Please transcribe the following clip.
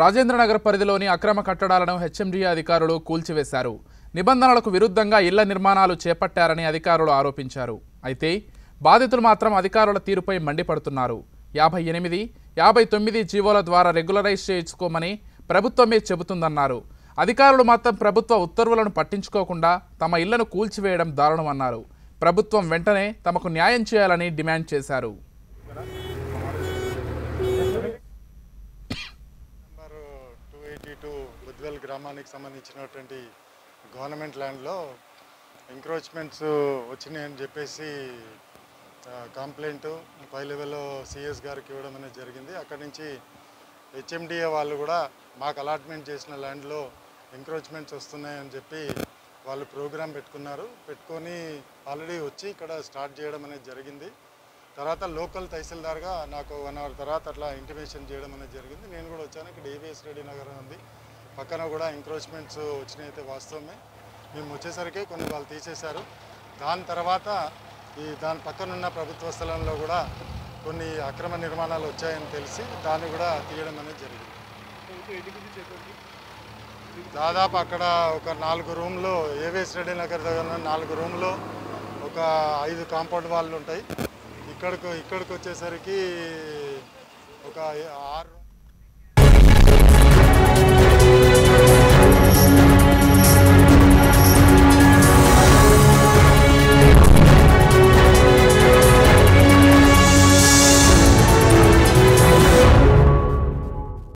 రాజేంద్రనగర్ పరిధిలోని అక్రమ కట్టడాలను హెచ్ఎండిఏ అధికారులు కూల్చివేశారు. నిబంధనలకు విరుద్ధంగా ఇళ్ళ నిర్మాణాలు చేపట్టారని అధికారులు ఆరోపించారు. అయితే బాధితులు మాత్రం అధికారుల తీరుపై మండిపడుతున్నారు. యాభై ఎనిమిది యాభై తొమ్మిది జీవోల ద్వారా రెగ్యులరైజ్ చేయించుకోమని ప్రభుత్వమే చెబుతుందన్నారు. అధికారులు మాత్రం ప్రభుత్వ ఉత్తర్వులను పట్టించుకోకుండా తమ ఇళ్ళను కూల్చివేయడం దారుణమన్నారు. ప్రభుత్వం వెంటనే తమకు న్యాయం చేయాలని డిమాండ్ చేశారు. టూ గ్రామానికి సంబంధించినటువంటి గవర్నమెంట్ ల్యాండ్లో ఎంక్రోచ్మెంట్స్ వచ్చినాయని చెప్పేసి కంప్లైంట్ పై లెవెల్లో సిఎస్ గారికి ఇవ్వడం అనేది జరిగింది. అక్కడి నుంచి హెచ్ఎండిఏ వాళ్ళు కూడా మాకు అలాట్మెంట్ చేసిన ల్యాండ్లో ఎంక్రోచ్మెంట్స్ వస్తున్నాయని చెప్పి వాళ్ళు ప్రోగ్రామ్ పెట్టుకున్నారు. పెట్టుకొని ఆల్రెడీ వచ్చి ఇక్కడ స్టార్ట్ చేయడం అనేది జరిగింది. తర్వాత లోకల్ తహసీల్దార్గా నాకు వన్ అవర్ తర్వాత అట్లా ఇంటిమేషన్ చేయడం అనేది జరిగింది. నేను కూడా వచ్చాను. ఇక్కడ ఏవిఎస్ రెడ్డి నగర్ ఉంది. పక్కన కూడా ఎంక్రోచ్మెంట్స్ వచ్చినాయి అయితే వాస్తవమే. మేము వచ్చేసరికి కొన్ని వాళ్ళు తీసేశారు. దాని తర్వాత ఈ దాని పక్కనున్న ప్రభుత్వ స్థలంలో కూడా కొన్ని అక్రమ నిర్మాణాలు వచ్చాయని తెలిసి దాన్ని కూడా తీయడం అనేది జరిగింది. దాదాపు అక్కడ ఒక నాలుగు రూమ్లో ఏవిఎస్ రెడ్డి నగర్ దగ్గర నాలుగు రూమ్లో ఒక ఐదు కాంపౌండ్ వాళ్ళు ఉంటాయి. ఇక్కడికి ఇక్కడికి వచ్చేసరికి ఒక ఆరు